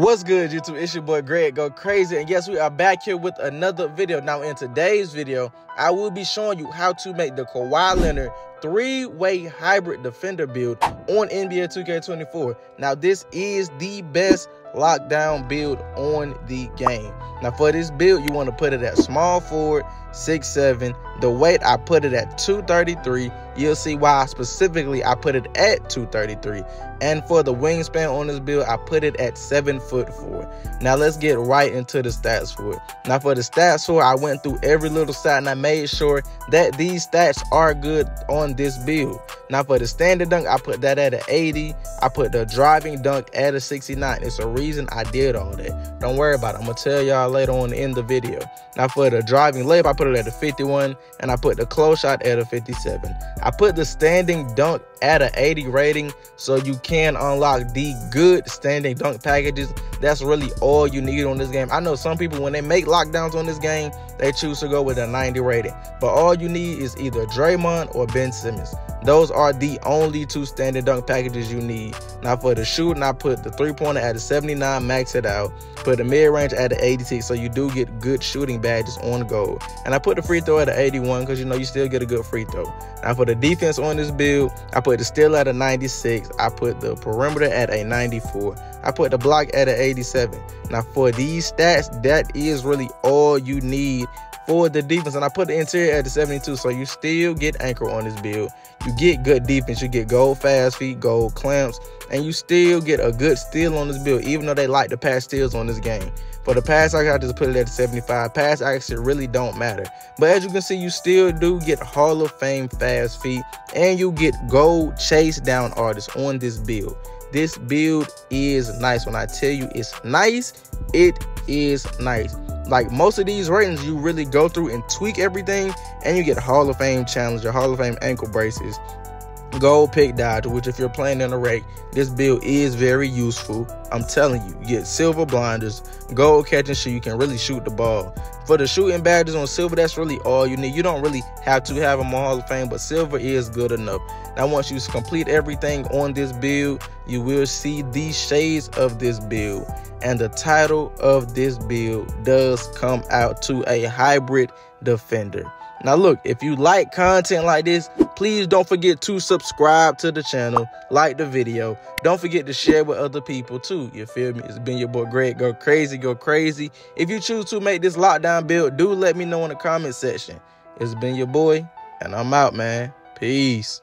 What's good, YouTube? It's your boy Greg Go Crazy, and yes, we are back here with another video. Now, in today's video, I will be showing you how to make the Kawhi Leonard three-way hybrid defender build on NBA 2K24. Now, this is the best lockdown build on the game. Now, for this build, you want to put it at small forward, six seven. The weight I put it at 233. You'll see why specifically I put it at 233. And for the wingspan on this build, I put it at seven foot four. Now let's get right into the stats for it. Now for the stats for it, I went through every little stat and I made sure that these stats are good on this build. Now for the standard dunk, I put that at an 80. I put the driving dunk at a 69. It's a reason I did all that. Don't worry about it. I'm gonna tell y'all later on in the video. Now for the driving layup, I put it at a 51 and I put the close shot at a 57. I put the standing dunk at an 80 rating so you can unlock the good standing dunk packages. That's really all you need on this game. I know some people, when they make lockdowns on this game, they choose to go with a 90 rating. But all you need is either Draymond or Ben Simmons. Those are the only two standing dunk packages you need. Now for the shooting, I put the three-pointer at a 79, max it out. Put the mid-range at an 86, so you do get good shooting badges on goal. And I put the free throw at an 81, because you know you still get a good free throw. Now for the defense on this build, I put the steal at a 96. I put the perimeter at a 94. I put the block at an 87. Now for these stats, that is really all you need for the defense. And I put the interior at the 72, so you still get anchor on this build. You get good defense. You get gold fast feet, gold clamps, and you still get a good steal on this build, even though they like to pass steals on this game. For the pass, I got to put it at the 75. Pass actually really don't matter. But as you can see, you still do get Hall of Fame fast feet, and you get gold chase down artists on this build. This build is nice. When I tell you it's nice, it is nice like most of these ratings, you really go through and tweak everything, and you get Hall of Fame challenge, Challenger, Hall of Fame ankle braces, gold pick dodger, which if you're playing in a Rec, this build is very useful. I'm telling you, you get silver blinders, gold catch and shoot, you can really shoot the ball. For the shooting badges on silver, that's really all you need. You don't really have to have them on Hall of Fame, but silver is good enough. Now, once you complete everything on this build, you will see the shades of this build. And the title of this build does come out to a hybrid defender. Now look, if you like content like this, please don't forget to subscribe to the channel, like the video. Don't forget to share with other people too. You feel me? It's been your boy Greg. Go crazy, go crazy. If you choose to make this lockdown build, do let me know in the comment section. It's been your boy, and I'm out, man. Peace.